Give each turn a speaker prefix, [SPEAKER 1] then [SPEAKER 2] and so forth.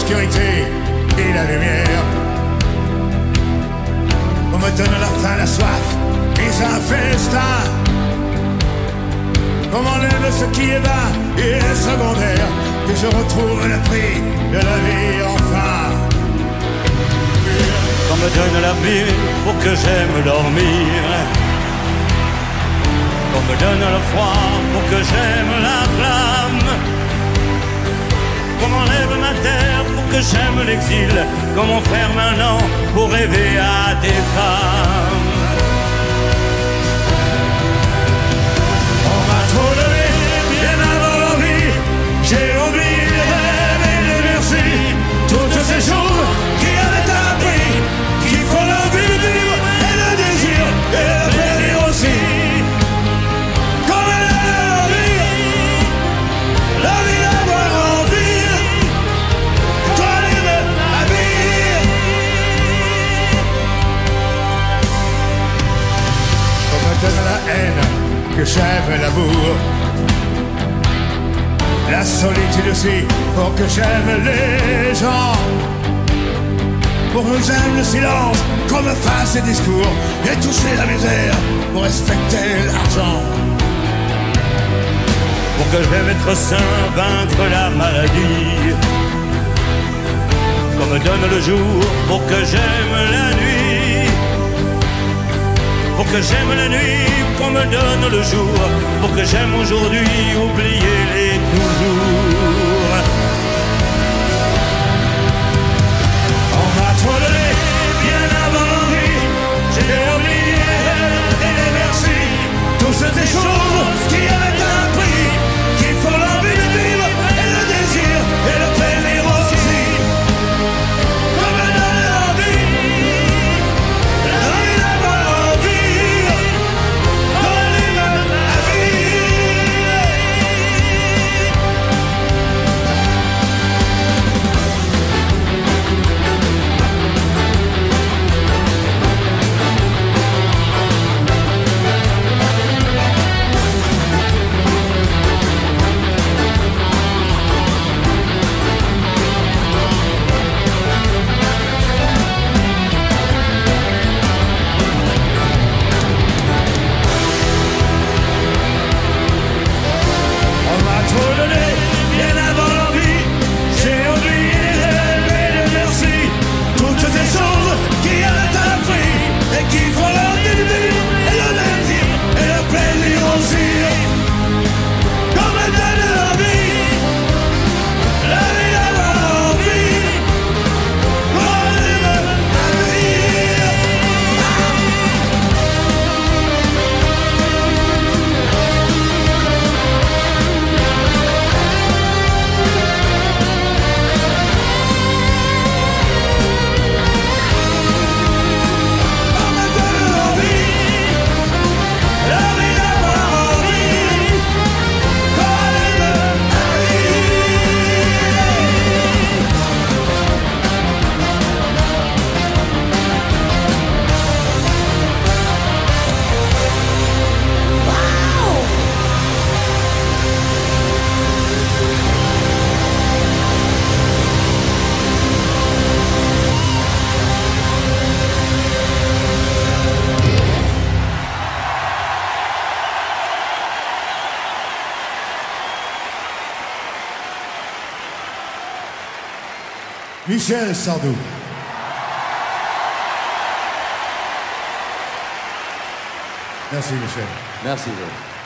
[SPEAKER 1] l'obscurité et la lumière. On me donne la faim, la soif, et un festin. On m'enlève ce qui est bas et secondaire, que je retrouve le prix de la vie enfin.
[SPEAKER 2] On me donne la vie pour que j'aime dormir. On me donne le froid pour que j'aime la flamme. J'aime l'exil. Qu'on m'enferme un an pour rêver à des femmes.
[SPEAKER 1] Donne la haine que j'aime l'amour. La solitude aussi, pour que j'aime les gens. Pour que j'aime le silence, qu'on me fasse des discours. Et toucher la misère, pour respecter l'argent.
[SPEAKER 2] Pour que j'aime être sain, vaincre la maladie. Qu'on me donne le jour pour que j'aime la nuit. Pour que j'aime la nuit, qu'on me donne le jour. Pour que j'aime aujourd'hui,
[SPEAKER 1] Michel Sardou. Merci Michel.
[SPEAKER 3] Merci. Joe.